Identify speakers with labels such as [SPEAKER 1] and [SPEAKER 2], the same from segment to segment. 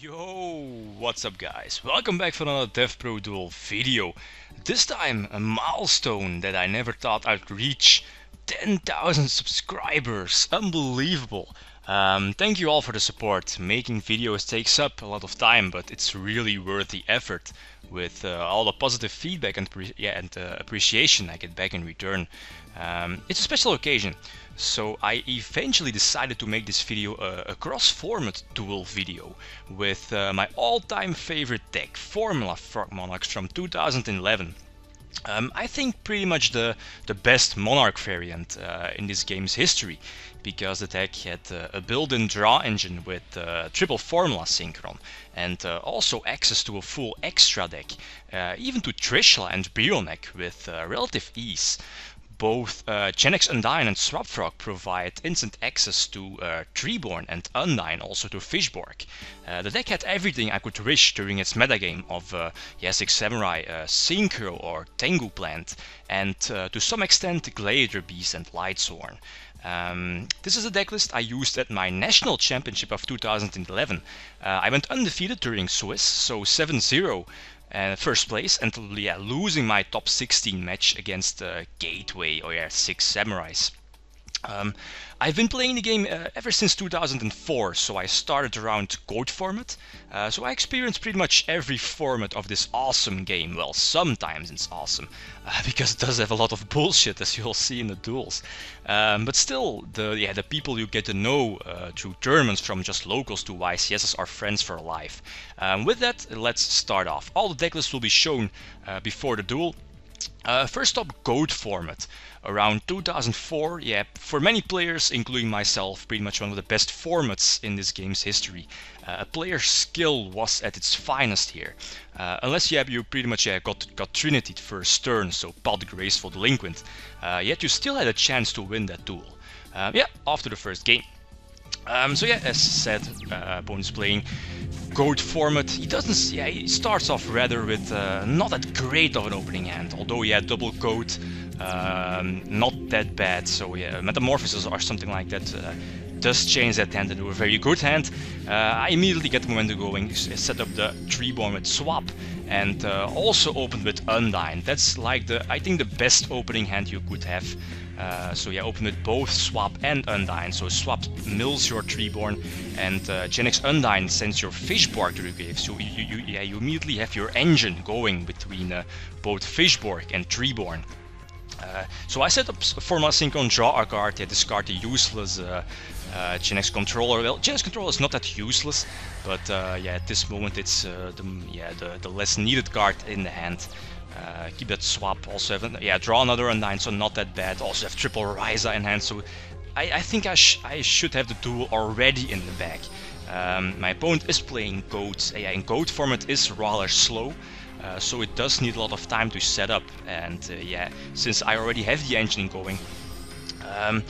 [SPEAKER 1] Yo, what's up guys? Welcome back for another DevPro Duel video. This time a milestone that I never thought I'd reach. 10,000 subscribers, unbelievable. Um, thank you all for the support. Making videos takes up a lot of time, but it's really worth the effort with uh, all the positive feedback and, yeah, and uh, appreciation I get back in return. Um, it's a special occasion, so I eventually decided to make this video a, a cross-format duel video with uh, my all-time favorite deck, Formula Frog Monarchs from 2011. Um, I think pretty much the, the best Monarch variant uh, in this game's history, because the deck had uh, a built-in draw engine with uh, triple formula synchron, and uh, also access to a full extra deck, uh, even to Trishula and Brionac with uh, relative ease both uh, Genex Undyne and Swapfrog provide instant access to uh, Treeborn and Undyne, also to Fishborg. Uh, the deck had everything I could wish during its metagame of uh, yeah, Samurai, uh, Synchro or Tengu Plant, and uh, to some extent Gladiator Beast and Lightsworn. Um, this is a decklist I used at my national championship of 2011. Uh, I went undefeated during Swiss, so 7-0 uh, first place and yeah, losing my top 16 match against uh, Gateway or yeah, Six Samurais. Um, I've been playing the game uh, ever since 2004, so I started around Goat format. Uh, so I experienced pretty much every format of this awesome game. Well, sometimes it's awesome, uh, because it does have a lot of bullshit, as you'll see in the duels. Um, but still, the yeah the people you get to know uh, through tournaments from just locals to YCSs are friends for life. Um, with that, let's start off. All the decklists will be shown uh, before the duel. Uh, first up, Goat format. Around 2004, yeah, for many players, including myself, pretty much one of the best formats in this game's history. Uh, a player's skill was at its finest here. Uh, unless yeah, you pretty much yeah, got, got Trinity first turn, so Pot Graceful Delinquent, uh, yet you still had a chance to win that duel. Uh, yeah, after the first game. Um, so yeah, as said, uh, playing goat format. He doesn't, yeah, he starts off rather with uh, not that great of an opening hand, although he had double goat, um, not that bad. So yeah, Metamorphosis or something like that uh, does change that hand into a very good hand. Uh, I immediately get the momentum going, set up the Treeborn with swap, and uh, also opened with Undyne. That's like the, I think the best opening hand you could have. Uh, so yeah, open with both Swap and Undyne. So Swap mills your Treeborn, and uh, Genex Undyne sends your Fishborg to the grave. So you, you, yeah, you immediately have your engine going between uh, both Fishborg and Treeborn. Uh, so I set up Formula Sync on draw a card, yeah, discard the useless uh, uh, Genex controller. Well, Genex controller is not that useless, but uh, yeah, at this moment it's uh, the yeah the, the less needed card in the hand. Uh, keep that swap. Also have yeah draw another nine, so not that bad. Also have triple Raiza in hand, so I, I think I, sh I should have the duel already in the bag. Um, my opponent is playing Goat. Uh, yeah, in Goat format is rather slow. Uh, so it does need a lot of time to set up and uh, yeah since I already have the engine going um,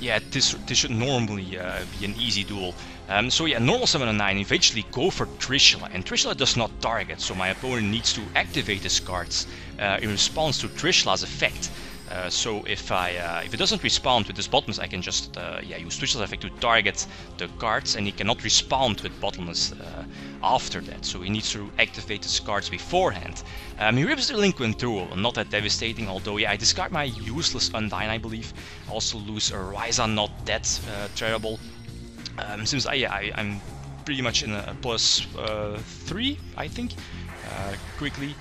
[SPEAKER 1] yeah this, this should normally uh, be an easy duel. Um, so yeah normal 7 and 9 eventually go for Trishula and Trishula does not target so my opponent needs to activate his cards uh, in response to Trishula's effect. Uh, so if I uh, if it doesn't respond with this bottomless, I can just uh, yeah use Twitch's effect to target the cards, and he cannot respond with bottomless uh, after that. So he needs to activate his cards beforehand. Um, he rips Delinquent Duel, not that devastating, although yeah I discard my useless Undyne, I believe. Also lose a Raiza, not that uh, terrible. Um, since I, yeah, I am pretty much in a plus three, I think. quickly.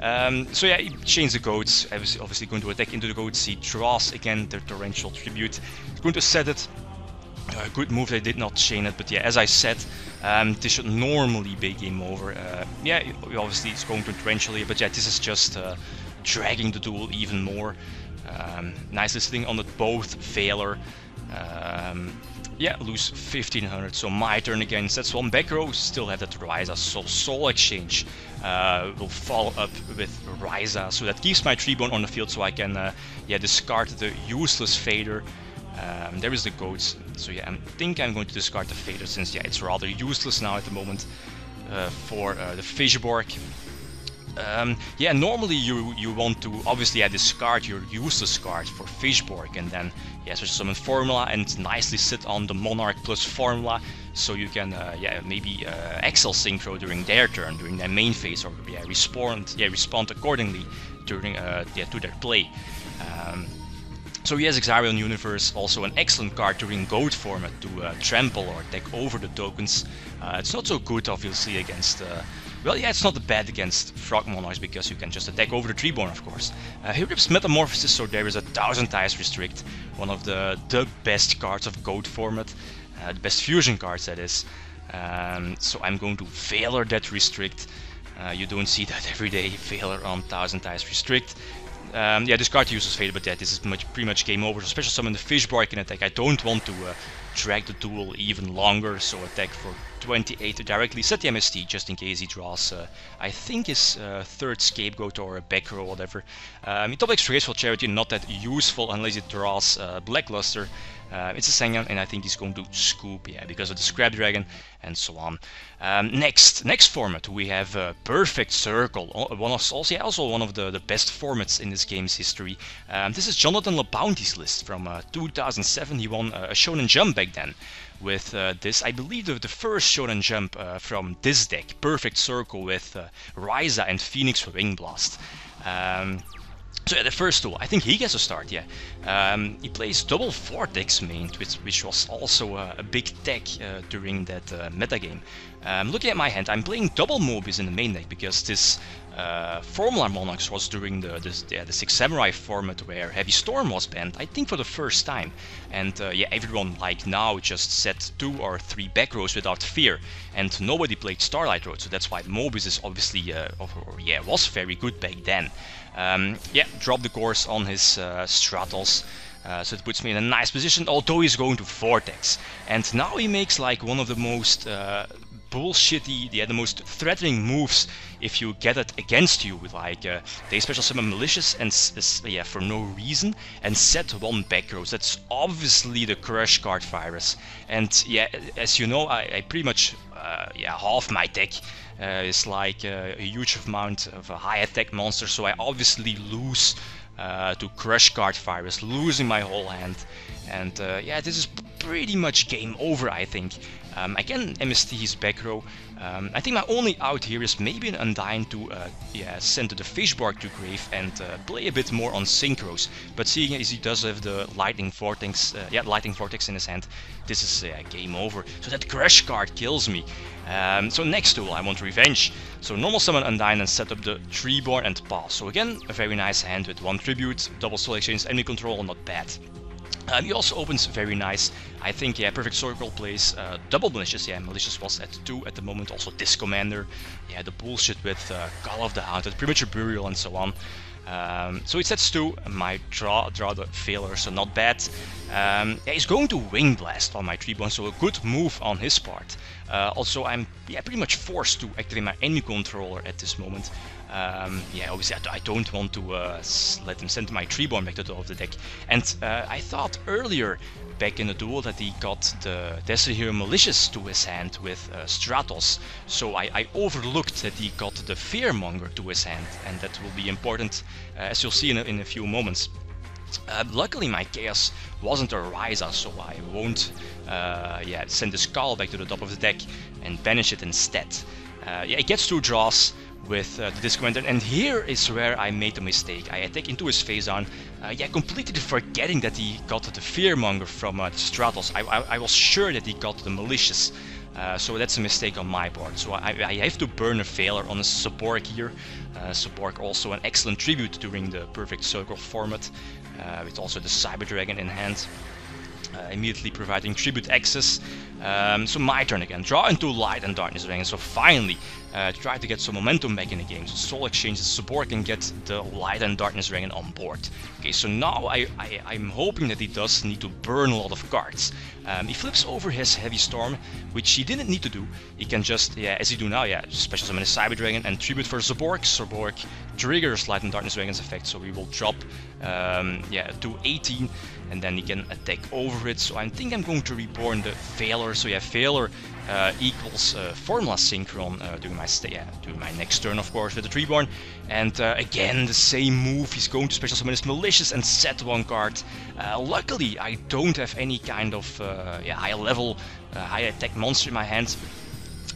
[SPEAKER 1] Um, so yeah, he chains the goats, obviously going to attack into the goats, he draws again the torrential tribute, he's going to set it, uh, good move, they did not chain it, but yeah, as I said, um, this should normally be game over. Uh, yeah, obviously it's going to here, but yeah, this is just uh, dragging the duel even more. Um, nicely sitting on the both Veiler. Um, yeah, lose 1500, so my turn again. That's one back row, still have that Raiza, so Soul Exchange uh, will follow up with Raiza, so that keeps my Treeborn on the field so I can uh, yeah, discard the useless Fader. Um, there is the Goats, so yeah, I think I'm going to discard the Fader since yeah, it's rather useless now at the moment uh, for uh, the Fishborg. Um, yeah, normally you you want to obviously yeah, discard your useless card for Fishborg and then yeah, so summon Formula and nicely sit on the Monarch plus Formula so you can uh, yeah maybe uh, Excel Synchro during their turn during their main phase or yeah respond yeah respond accordingly during uh, yeah to their play. Um, so yes, Exarion Universe, also an excellent card during Goat format to uh, trample or take over the tokens. Uh, it's not so good obviously against, uh, well yeah, it's not bad against Frog Monarchs because you can just attack over the Treeborn of course. Uh, he rips Metamorphosis so there is a Thousand Eyes Restrict, one of the, the best cards of Goat format, uh, the best fusion cards that is. Um, so I'm going to Veiler that Restrict. Uh, you don't see that every day, Veiler on Thousand Eyes Restrict. Um, yeah, this card uses Fade, but yeah, this is much, pretty much game over. So special summon the Fishborg can attack. I don't want to uh, drag the duel even longer, so attack for 28 directly. Set the MST just in case he draws, uh, I think his uh, third scapegoat or a back row or whatever. Um, top decks Graceful Charity, not that useful unless it draws uh, Blackluster. Uh, it's a Sangan, and I think he's going to scoop, yeah, because of the Scrap Dragon and so on. Um, next, next format we have uh, Perfect Circle, one of also, also one of the, the best formats in this game's history. Um, this is Jonathan LeBounty's list from uh, 2007. He won uh, a Shonen Jump back then with uh, this. I believe the, the first Shonen Jump uh, from this deck, Perfect Circle with uh, Raiza and Phoenix Wing Blast. Um, so yeah, the first tool, I think he gets a start, yeah. Um, he plays double Vortex main, which, which was also uh, a big tech uh, during that uh, metagame. Um, looking at my hand, I'm playing double Mobius in the main deck because this uh, Formula Monarchs was during the the, yeah, the Six Samurai format where Heavy Storm was banned, I think for the first time. And uh, yeah, everyone like now just set two or three back rows without fear, and nobody played Starlight Road, so that's why Mobius is obviously, uh, or, or, yeah, was very good back then. Um, yeah, drop the Gorz on his uh, Stratos. Uh, so it puts me in a nice position, although he's going to Vortex. And now he makes like one of the most uh, bullshitty, yeah, the most threatening moves if you get it against you. With like uh, they special summon malicious and yeah for no reason and set one back rows. That's obviously the crush card virus. And yeah, as you know, I, I pretty much uh, yeah half my deck uh, is like uh, a huge amount of a high attack monster, so I obviously lose uh, to Crush Card Virus, losing my whole hand. And uh, yeah, this is pretty much game over, I think. Um, I can MST his back row. Um, I think my only out here is maybe an Undyne to uh, yeah, send the Fishborg to grave and uh, play a bit more on Synchros. But seeing as he does have the Lightning Vortex, uh, yeah, Lightning Vortex in his hand, this is uh, game over. So that Crush card kills me. Um, so next tool, I want Revenge. So normal summon Undyne and set up the Treeborn and pass. So again, a very nice hand with one tribute, double soul exchange, enemy control, not bad. Um, he also opens very nice. I think, yeah, Perfect Circle plays uh, double Malicious. Yeah, Malicious was at 2 at the moment. Also Discommander. Yeah, the bullshit with uh, Call of the Haunted, Premature Burial and so on. Um, so he sets 2, my draw, draw the failure, so not bad. Um, yeah, he's going to Wing Blast on my Treeborn, so a good move on his part. Uh, also, I'm yeah, pretty much forced to activate my enemy controller at this moment. Um, yeah, obviously I, don't want to uh, let him send my Treeborn back to the top of the deck. And uh, I thought earlier, back in the duel, that he got the Destiny Hero Malicious to his hand with uh, Stratos. So I, I, overlooked that he got the Fearmonger to his hand, and that will be important, uh, as you'll see in a, in a few moments. Uh, luckily my Caius wasn't a Raiza, so I won't uh, yeah, send the skull back to the top of the deck and banish it instead. Uh, yeah, it gets two draws, with uh, the Discommander and here is where I made a mistake. I attack into his face down, uh, yeah, completely forgetting that he got the Fearmonger from uh, Stratos. I, I, I, was sure that he got the Malicious, uh, so that's a mistake on my part. So I, I have to burn a failure on a Zaborg here. Uh, also an excellent tribute during the Perfect Circle format, uh, with also the Cyber Dragon in hand. Uh, immediately providing tribute access. Um, so my turn again. Draw into Light and Darkness Dragon. So finally, uh, try to get some momentum back in the game. So Soul Exchange support can get the Light and Darkness Dragon on board. Okay, so now I, I, am hoping that he does need to burn a lot of cards. Um, he flips over his Heavy Storm, which he didn't need to do. He can just, yeah, as he do now, yeah, special summon his Cyber Dragon and tribute for Zaborg. Zaborg triggers Light and Darkness Dragon's effect, so we will drop, um, yeah, to 18 and then he can attack over it. So I think I'm going to reborn the Veiler. So yeah, Veiler uh, equals uh, Formula Synchron uh, during my stay, during my next turn, of course, with the Treeborn. And uh, again, the same move. He's going to special summon his Malicious and set one card. Uh, luckily, I don't have any kind of uh, yeah, high level, high attack monster in my hands.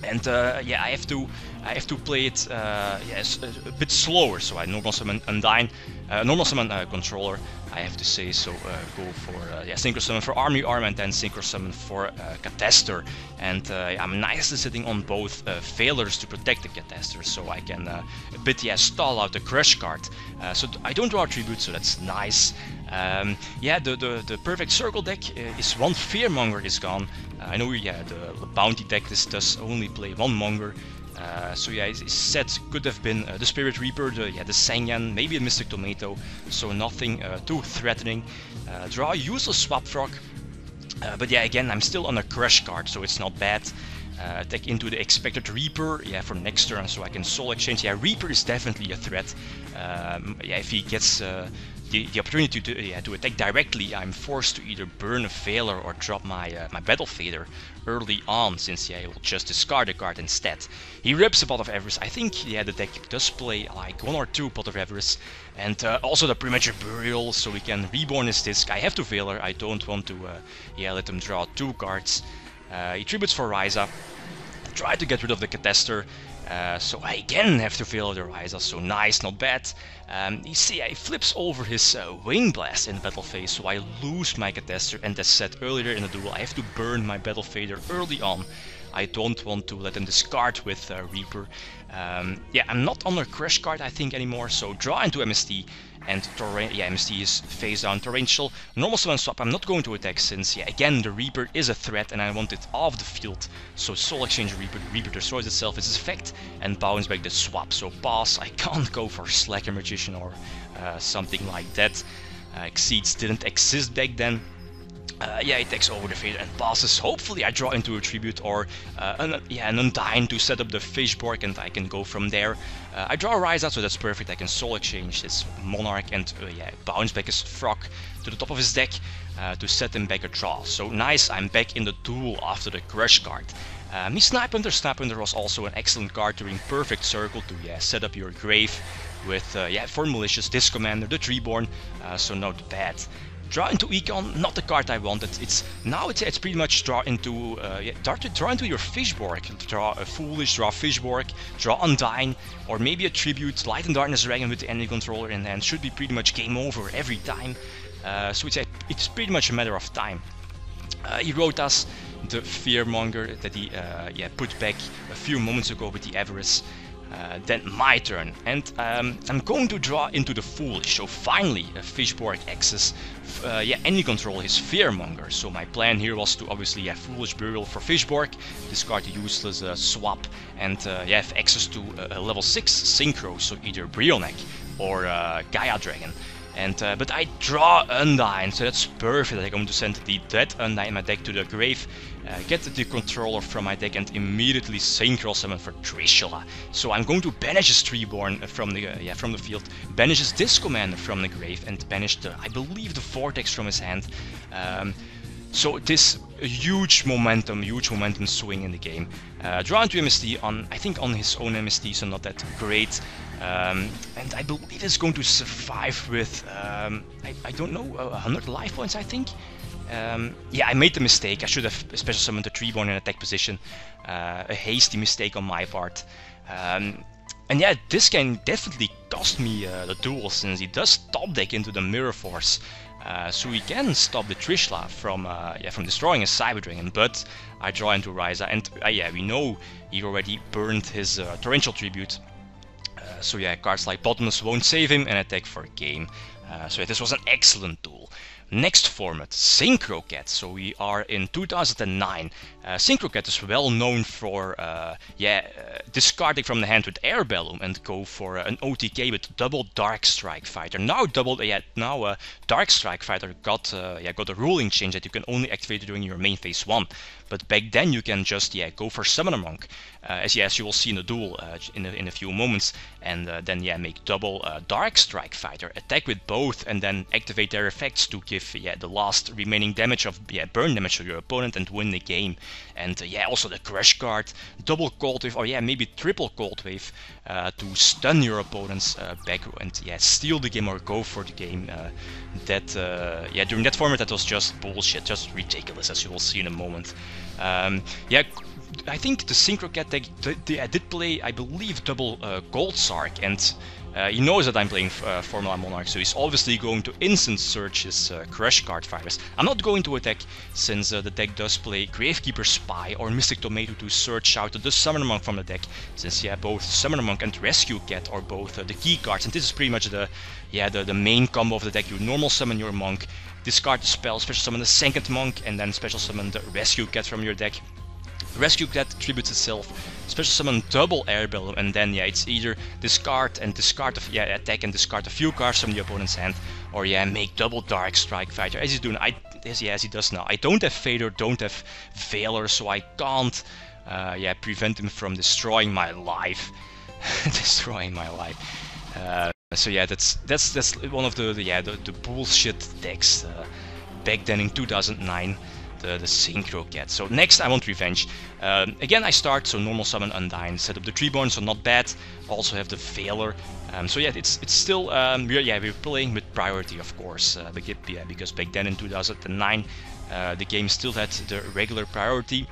[SPEAKER 1] And yeah, I have to I have to play it yes, a bit slower. So I normal summon Undyne, normal summon controller. I have to say, so uh, go for uh, yeah, Synchro Summon for Army Arm and then Synchro Summon for uh, Catastor. And uh, I'm nicely sitting on both uh, failures to protect the Catastor, so I can uh, a bit yeah, stall out the Crush card. Uh, so I don't draw a Tribute, so that's nice. Um, yeah, the, the, the perfect circle deck is one Fearmonger is gone. I know yeah, the Bounty deck this does only play one Monger, uh, so yeah, his set could have been uh, the Spirit Reaper, the, yeah, the Sanyan, maybe a Mystic Tomato, so nothing uh, too threatening. Uh, draw a useless Swap Frog, uh, but yeah, again, I'm still on a Crush card, so it's not bad. take into the Expected Reaper, yeah, for next turn, so I can Soul Exchange. Yeah, Reaper is definitely a threat. Um, yeah, if he gets the, the opportunity to, yeah, to attack directly, I'm forced to either burn a Veiler or drop my uh, my Battle Fader early on, since yeah, he will just discard a card instead. He rips a Pot of Avarice. I think yeah, the deck does play like one or two Pot of Avarice, and uh, also the Premature Burial, so we can reborn his disc. I have to Veiler. I don't want to uh, yeah, let him draw two cards. Uh, he tributes for Raiza. Try to get rid of the Catastor. Uh, so I again have to fill the Raiza, so nice, not bad. Um, you see, I flips over his uh, Wing Blast in battle phase, so I lose my Catastor, and as said earlier in the duel, I have to burn my Battle Fader early on. I don't want to let them discard with uh, Reaper. Um, yeah, I'm not on a Crush card, I think, anymore, so draw into MST, and Torrent, yeah, MST is phase down torrential. Normal summon swap, I'm not going to attack since, yeah, again, the Reaper is a threat and I want it off the field. So Soul Exchange Reaper, Reaper destroys itself, its effect, and bounce back the swap. So pass, I can't go for Slacker Magician or uh, something like that. Uh, Exceeds didn't exist back then. Uh, yeah, he takes over the Vader and passes. Hopefully I draw into a Tribute or uh, an, yeah, an Undyne to set up the Fishborg and I can go from there. Uh, I draw a Rise out, so that's perfect. I can Soul Exchange this Monarch and uh, yeah, bounce back his Frog to the top of his deck uh, to set him back a draw. So nice, I'm back in the duel after the Crush card. Um, his Snipe Hunter, Snipe Hunter was also an excellent card during Perfect Circle to yeah, set up your grave with uh, yeah, for Malicious, this Commander, the Treeborn, so not bad. Draw into Econ, not the card I wanted. It's now it's, it's pretty much draw into uh, yeah, draw, draw into your Fishborg. Draw a Foolish, draw Fishborg, draw Undyne, or maybe a Tribute, Light and Darkness Dragon with the enemy controller in hand. Should be pretty much game over every time. Uh, so it's, a, it's pretty much a matter of time. Uh, he wrote us the Fearmonger that he uh, yeah, put back a few moments ago with the Avarice. Uh, then my turn, and um, I'm going to draw into the Foolish, so finally a Fishborg access, uh, yeah, any control his Fearmonger, so my plan here was to obviously have Foolish Burial for Fishborg, discard the useless uh, swap, and uh, yeah, have access to a level 6 Synchro, so either Brionac or uh, Gaia Dragon. And, uh, but I draw Undyne, so that's perfect. I'm going to send the dead Undyne in my deck to the grave, uh, get the controller from my deck and immediately synchro summon for Trishula. So I'm going to banish his Treeborn from the uh, yeah from the field, banish his Disc Commander from the grave, and banish the I believe the Vortex from his hand. Um, so this huge momentum, huge momentum swing in the game. Uh, draw into MST on, I think on his own MST, so not that great. Um, and I believe it's going to survive with, um, I, I, don't know, 100 life points, I think. Um, yeah, I made the mistake. I should have special summoned the Treeborn in attack position. Uh, a hasty mistake on my part. Um, and yeah, this can definitely cost me uh, the duel since he does top deck into the Mirror Force. Uh, so we can stop the Trishula from uh, yeah from destroying a Cyber Dragon, but I draw into Raiza, and uh, yeah, we know he already burned his uh, Torrential Tribute. Uh, so yeah, cards like Bottomless won't save him and attack for a game. Uh, so yeah, this was an excellent duel. Next format, Synchrocat. So we are in 2009. Uh, Synchrocat is well known for uh, yeah uh, discarding from the hand with Air and go for uh, an OTK with double Dark Strike Fighter. Now double yeah now uh, Dark Strike Fighter got yeah got a ruling change that you can only activate during your main phase one. But back then you can just yeah go for Summoner Monk, uh, as, yeah, as you will see in the duel uh, in, a, in a few moments, and uh, then yeah make double uh, Dark Strike Fighter, attack with both, and then activate their effects to give yeah the last remaining damage of yeah burn damage to your opponent and win the game. And uh, yeah also the Crush card, double Cold Wave, or yeah maybe triple Cold Wave uh, to stun your opponent's back and yeah steal the game or go for the game. that yeah during that format that was just bullshit, just ridiculous as you will see in a moment. Um, yeah, I think the Synchro Cat deck I did play, I believe, double uh, Gold Sark, and uh, he knows that I'm playing uh, Formula Monarch, so he's obviously going to instant search his uh, Crush card fighters. I'm not going to attack since uh, the deck does play Gravekeeper Spy or Mystic Tomato to search out the Summoner Monk from the deck, since yeah, both Summoner Monk and Rescue Cat are both uh, the key cards, and this is pretty much the yeah the, the main combo of the deck. You normal summon your Monk, discard the spell, special summon the second Monk, and then special summon the Rescue Cat from your deck. Rescue Cat tributes itself, special summon double Air Bellum, and then yeah, it's either discard and discard of yeah attack and discard a few cards from the opponent's hand, or yeah make double Dark Strike Fighter as he's doing. I as, yeah, as he does now. I don't have Fader, don't have Veiler, so I can't uh, yeah prevent him from destroying my life, destroying my life. Uh, so yeah, that's that's that's one of the, the yeah the, the bullshit decks uh, back then in 2009 the, the Synchro Cat. So next I want Revenge. Um, again I start, so normal summon Undyne, set up the Treeborn, so not bad. Also have the Veiler. Um, so yeah, it's it's still, um, we're, yeah, we're playing with priority of course, uh, because back then in 2009 uh, the game still had the regular priority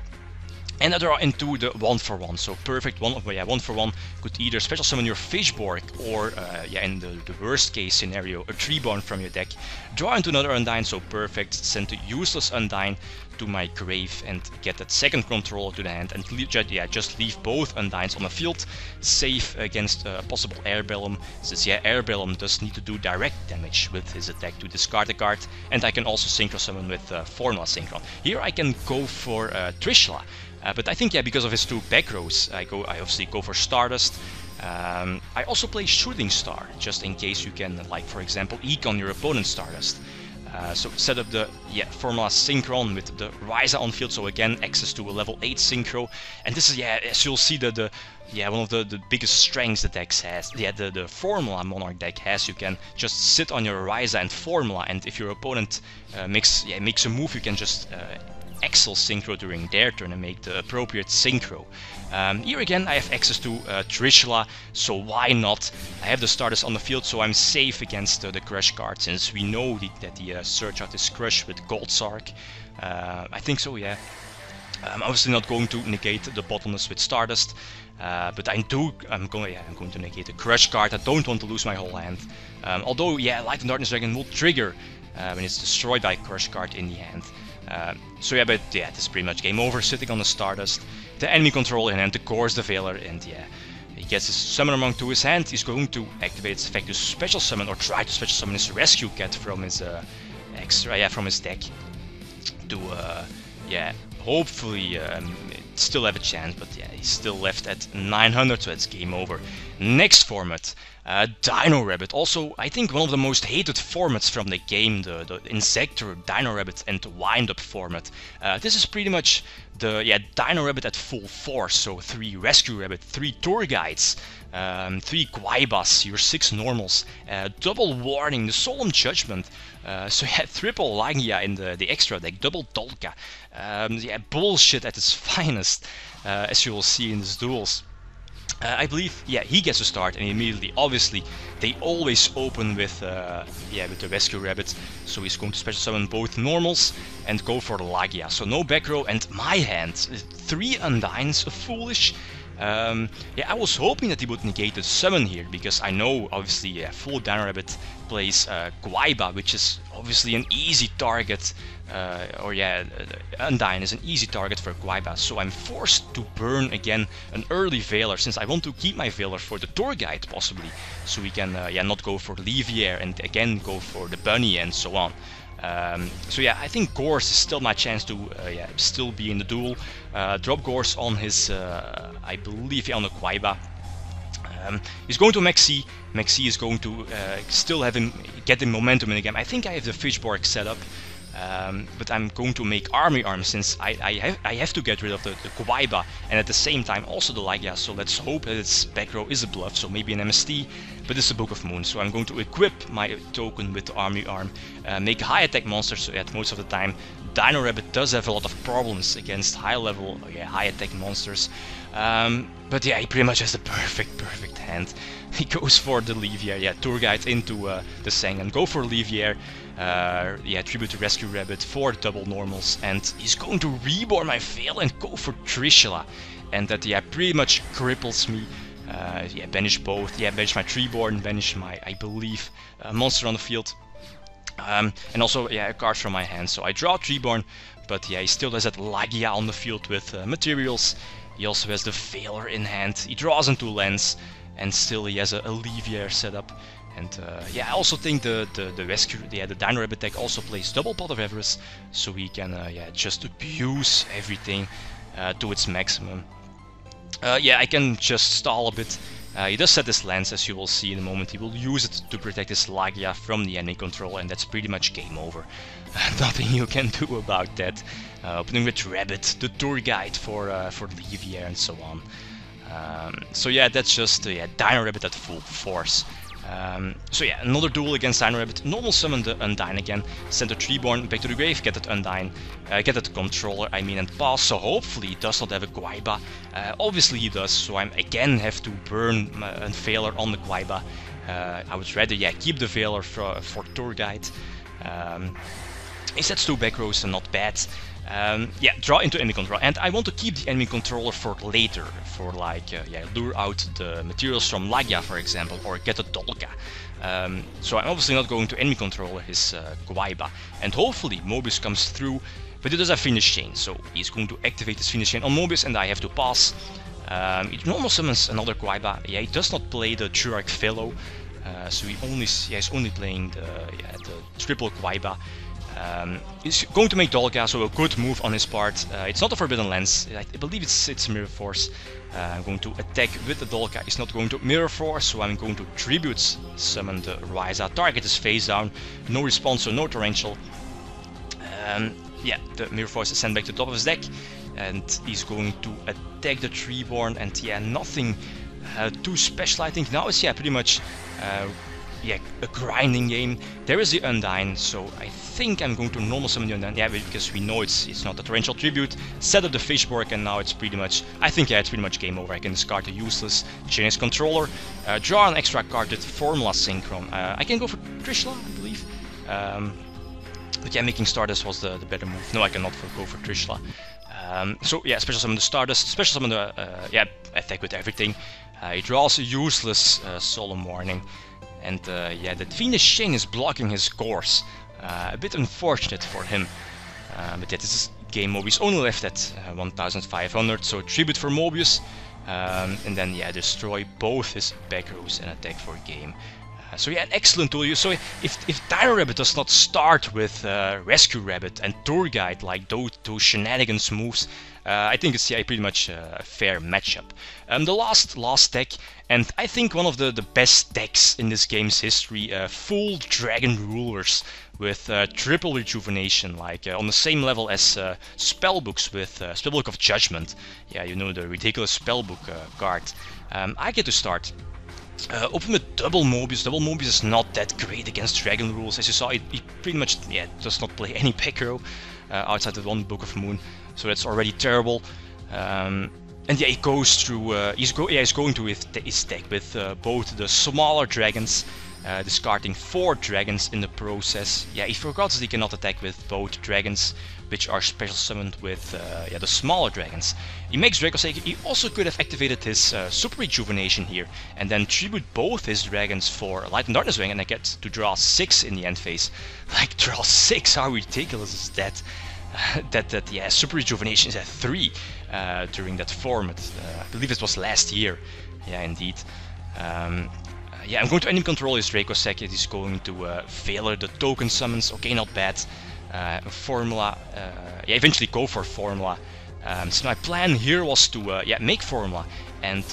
[SPEAKER 1] and draw into the one for one. So perfect one, yeah, one for one could either special summon your Fishborg or, uh, yeah, in the, the, worst case scenario, a Treeborn from your deck. Draw into another Undyne, so perfect. Send a useless Undyne to my grave and get that second controller to the hand and yeah, just leave both Undynes on the field, safe against a possible Air Bellum, since yeah, Air Bellum does need to do direct damage with his attack to discard a card, and I can also Synchro Summon with uh, Formula Synchron. Here I can go for uh, Trishula, uh, but I think yeah, because of his two back rows, I go. I obviously go for Stardust. Um, I also play Shooting Star, just in case you can, like for example, econ your opponent's Stardust. Uh, so set up the yeah Formula Synchron with the Raiza on field, so again access to a level 8 Synchro. And this is yeah, as you'll see the, the yeah one of the, the biggest strengths the deck has. Yeah, the, the Formula Monarch deck has. You can just sit on your Raiza and Formula, and if your opponent uh, makes yeah makes a move, you can just Excel Synchro during their turn and make the appropriate Synchro. Um, here again I have access to uh, Trishula, so why not? I have the starters on the field so I'm safe against uh, the Crush card since we know the, that the uh, Search Out is Crush with Gold Sark. Uh, I think so, yeah. I'm obviously not going to negate the Bottomless with Stardust, uh, but I do. I'm going. Yeah, I'm going to negate the Crush card. I don't want to lose my whole hand. Um, although, yeah, Light and Darkness Dragon will trigger uh, when it's destroyed by Crush card in the hand. Um, so yeah, but yeah, this is pretty much game over. Sitting on the Stardust, the enemy control in hand, the course the Veiler, and yeah, he gets his Summoner Monk to his hand. He's going to activate its effect to special summon or try to special summon his Rescue Cat from his uh, extra, yeah, from his deck to uh, yeah, hopefully um, still have a chance. But yeah, he's still left at 900, so it's game over. Next format. Uh, Dino Rabbit, also I think one of the most hated formats from the game, the, the Insector, Dino Rabbit and the Wind Up format. Uh, this is pretty much the yeah Dino Rabbit at full force, so three Rescue Rabbit, three Tour Guides, um, three Guaibas, your six normals, uh, double Warning, the Solemn Judgment, uh, so yeah, triple Lagia in the, the extra deck, double Dolka, um, yeah, bullshit at its finest, uh, as you will see in these duels. Uh, I believe, yeah, he gets a start and immediately, obviously, they always open with, uh, yeah, with the Rescue Rabbit. So he's going to special summon both normals and go for Lagia. So no back row and my hand, three Undynes, foolish. Um, yeah, I was hoping that he would negate the summon here, because I know, obviously, yeah, full Dino Rabbit plays uh, which is obviously an easy target, uh, or yeah, uh, Undyne is an easy target for Guaiba, so I'm forced to burn again an early Veiler, since I want to keep my Veiler for the tour guide, possibly, so we can, uh, yeah, not go for Leviair and again go for the Bunny and so on. Um, so yeah, I think Gorz is still my chance to uh, yeah still be in the duel. Uh, drop Gorz on his, uh, I believe, on the Guaiba. Um, he's going to Maxi. Maxi is going to uh, still have him get the momentum in the game. I think I have the Fishborg set up. Um, but I'm going to make army arms since I, I, have, I have to get rid of the, the and at the same time also the Lagia. So let's hope that its back row is a bluff, so maybe an MST, but it's a Book of Moon. So I'm going to equip my token with the army arm, uh, make high attack monsters so at most of the time Dino Rabbit does have a lot of problems against high level, yeah, high attack monsters. Um, but yeah, he pretty much has the perfect, perfect hand. He goes for the Leviair, yeah, Tour Guide into uh, the Sangan, go for Leviair, uh, yeah, Tribute to Rescue Rabbit for double normals, and he's going to reborn my fail and go for Trishula. And that, yeah, pretty much cripples me. Uh, yeah, banish both, yeah, banish my Treeborn, banish my, I believe, uh, monster on the field. Um, and also, yeah, a card from my hand. So I draw Treeborn, but yeah, he still has that Lagia on the field with uh, materials. He also has the Failure in hand. He draws into Lens, and still he has a, Leviair set up. And uh, yeah, I also think the the, the rescue, yeah, the Dino Rabbit deck also plays double Pot of Avarice, so he can uh, yeah just abuse everything uh, to its maximum. Uh, yeah, I can just stall a bit. Uh, he does set his lens, as you will see in a moment. He will use it to protect his Lagia from the enemy control, and that's pretty much game over. Nothing you can do about that. Uh, opening with Rabbit, the tour guide for uh, for Leviair and so on. Um, so yeah, that's just uh, yeah, Dino Rabbit at full force. Um, so yeah, another duel against Dino Rabbit. Normal summon the Undyne again. Send the Treeborn back to the grave, get that Undyne, uh, get that Controller, I mean, and pass. So hopefully he does not have a Kwaiba. Uh, obviously he does, so I again have to burn a Failure on the Kwaiba. Uh, I would rather, yeah, keep the Failure for, for Tour Guide. Um, sets two back rows and not bad. Um, yeah, draw into enemy control. And I want to keep the enemy controller for later, for like, uh, yeah, lure out the materials from Lagia, for example, or get a Dolka. Um, so I'm obviously not going to enemy controller his uh, Kwaiba. And hopefully Mobius comes through, but it does have Fiendish Chain, so he's going to activate his Fiendish Chain on Mobius and I have to pass. Um, he normal summons another Kwaiba. Yeah, he does not play the Churak Fellow, uh, so he only yeah, he's only playing the, yeah, the triple Kwaiba. Um, he's going to make Dolga, so a good move on his part. Uh, it's not a Forbidden Lens, I believe it's, it's Mirror Force. Uh, I'm going to attack with the Dolga, it's not going to Mirror Force, so I'm going to Tribute summon the Raiza. Target is face down, no response, so no Torrential. Um, yeah, the Mirror Force is sent back to the top of his deck, and he's going to attack the Treeborn, and yeah, nothing uh, too special I think. Now it's yeah, pretty much uh, yeah, a grinding game. There is the Undyne, so I think I'm going to normal summon the Undyne, yeah, because we know it's it's not a torrential tribute. Set up the Fishborg, and now it's pretty much, I think yeah, it's pretty much game over. I can discard the useless Genex controller, uh, draw an extra card with Formula Synchron. Uh, I can go for Trishula, I believe. Um, but yeah, making Stardust was the, the better move. No, I cannot go for Trishula. Um, so yeah, special summon the Stardust, special summon the, uh, yeah, attack with everything. Uh, he draws a useless uh, Solemn Warning. And uh, yeah, that Venus Shane is blocking his course. Uh, a bit unfortunate for him. Uh, but yeah, this is game Mobius only left at uh, 1500, so tribute for Mobius. Um, and then yeah, destroy both his back rows and attack for game. Uh, so yeah, an excellent tool. So if if Dino Rabbit does not start with uh, Rescue Rabbit and Tour Guide like those, those shenanigans moves, I think it's yeah, pretty much a fair matchup. Um, the last last deck, and I think one of the, the best decks in this game's history, uh, full Dragon Rulers with uh, triple rejuvenation, like uh, on the same level as uh, spellbooks with uh, Spellbook of Judgment. Yeah, you know the ridiculous spellbook uh, card. Um, I get to start. Uh, open with double Mobius. Double Mobius is not that great against Dragon Rulers. As you saw, it, he pretty much yeah does not play any uh, outside the one Book of Moon so that's already terrible. Um, and yeah, he goes through. Uh, he's go. Yeah, he's going to his, his deck with uh, both the smaller dragons, uh, discarding four dragons in the process. Yeah, he forgot that he cannot attack with both dragons, which are special summoned with uh, yeah the smaller dragons. He makes Dracossack. He also could have activated his uh, super rejuvenation here, and then tribute both his dragons for Light and Darkness Wing, and I get to draw six in the end phase. Like draw six? How ridiculous is that? that that yeah super rejuvenation is at three uh, during that format. Uh, I believe it was last year. Yeah, indeed. Um, uh, yeah, I'm going to enemy control his Dracossack. It is going to uh, the token summons. Okay, not bad. Uh, formula. Uh, yeah, eventually go for formula. Um, so my plan here was to yeah make formula and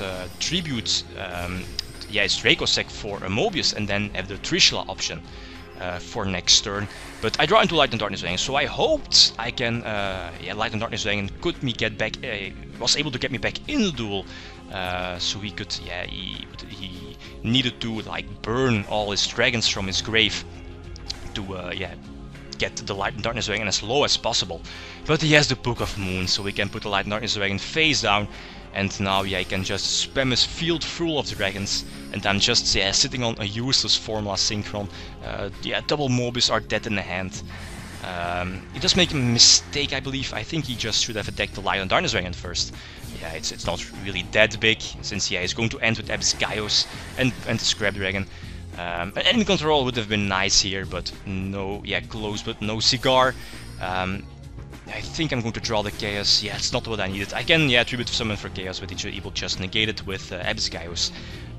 [SPEAKER 1] tribute um, yeah his Dracossack for a Mobius and then have the Trishula option. Uh, for next turn. But I draw into Light and Darkness Dragon, so I hoped I can, uh, yeah, Light and Darkness Dragon could me get back, uh, was able to get me back in the duel, uh, so he could, yeah, he, he needed to like burn all his dragons from his grave to, uh, yeah, get the Light and Darkness Dragon as low as possible. But he has the Book of Moon, so we can put the Light and Darkness Dragon face down and now yeah, I can just spam his field full of dragons and I'm just yeah, sitting on a useless Formula Synchron. Uh, yeah, double Mobius are dead in the hand. Um, he does make a mistake, I believe. I think he just should have attacked the Light and Darkness Dragon first. Yeah, it's, it's not really that big, since yeah, he's going to end with Abyss Gaius and, and the Scrap Dragon. Um, enemy control would have been nice here, but no, yeah, close, but no cigar. Um, I think I'm going to draw the Caius. Yeah, it's not what I needed. I can, yeah, Tribute Summon for Caius, but it will just negate it with uh, Abyss Gaius.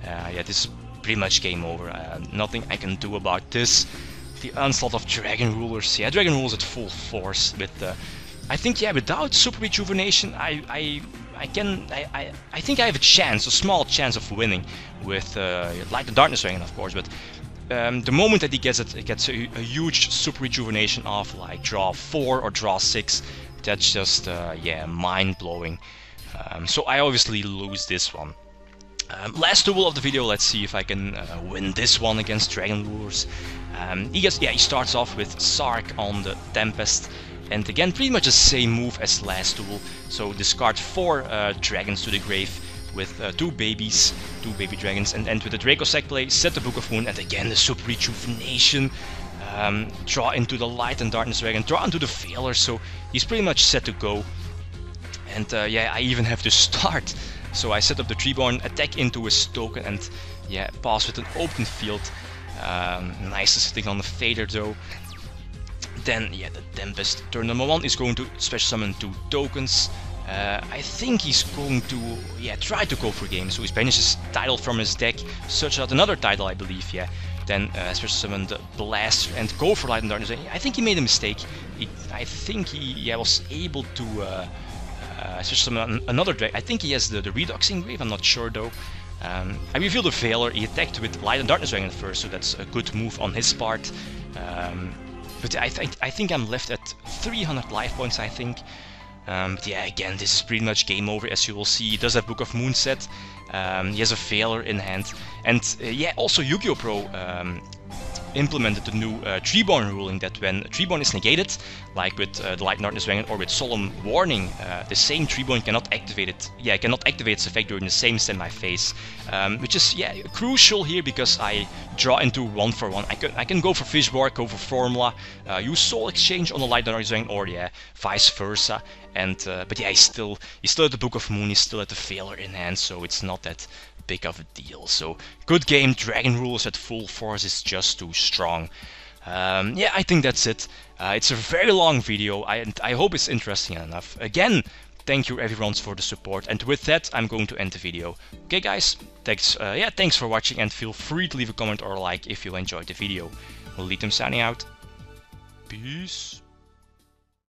[SPEAKER 1] Uh, yeah, this is pretty much game over. Uh, nothing I can do about this. The onslaught of Dragon Rulers. Yeah, Dragon Rulers at full force with uh, I think, yeah, without Super Rejuvenation, I, I, I can, I, I, I think I have a chance, a small chance of winning with uh, Light and Darkness Dragon, of course, but um, the moment that he gets it, it gets a, a, huge super rejuvenation of like draw 4 or draw 6, that's just, uh, yeah, mind-blowing. Um, so I obviously lose this one. Um, last duel of the video, let's see if I can uh, win this one against Dragon Rulers. Um, he gets, yeah, he starts off with Sark on the Tempest, and again, pretty much the same move as last duel. So discard 4 uh, Dragons to the grave, with uh, two babies, two baby dragons, and end with the Dracossack play, set the Book of Moon, and again the Super Rejuvenation. Um, draw into the Light and Darkness Dragon, draw into the Failure, so he's pretty much set to go. And uh, yeah, I even have to start. So I set up the Treeborn, attack into his token, and yeah, pass with an open field. Um, nice sitting on the Fader though. Then, yeah, the Tempest. Turn number one is going to special summon two tokens. Uh, I think he's going to, yeah, try to go for game. So he banishes title from his deck, search out another title, I believe, yeah. Then uh, special summon the Blast and go for Light and Darkness. I think he made a mistake. I think he yeah, was able to uh, uh, summon another deck. I think he has the, the Redoxing Grave, I'm not sure though. Um, I revealed the Failure, he attacked with Light and Darkness Dragon first, so that's a good move on his part. Um, but I, th I think I'm left at 300 life points, I think. Um, but yeah, again, this is pretty much game over, as you will see. He does have Book of Moon set. Um, he has a Failure in hand. And uh, yeah, also Yu-Gi-Oh! Pro um, implemented the new uh, Treeborn ruling that when Treeborn is negated, like with uh, the Light Darkness Dragon or with Solemn Warning, uh, the same Treeborn cannot activate it. Yeah, cannot activate its effect during the same semi-phase, um, which is yeah crucial here because I draw into one for one. I can I can go for Fishborg, go for Formula, uh, use Soul Exchange on the Light Darkness Dragon, or yeah, vice versa. And uh, but yeah, he's still he's still at the Book of Moon. He's still at the Failure in hand, so it's not that big of a deal. So good game, Dragon Rulers at full force is just too strong. Um, yeah, I think that's it. Uh, it's a very long video, I, I hope it's interesting enough. Again, thank you everyone for the support, and with that, I'm going to end the video. Okay guys, thanks, uh, yeah, thanks for watching, and feel free to leave a comment or a like if you enjoyed the video. We'll lead them signing out. Peace.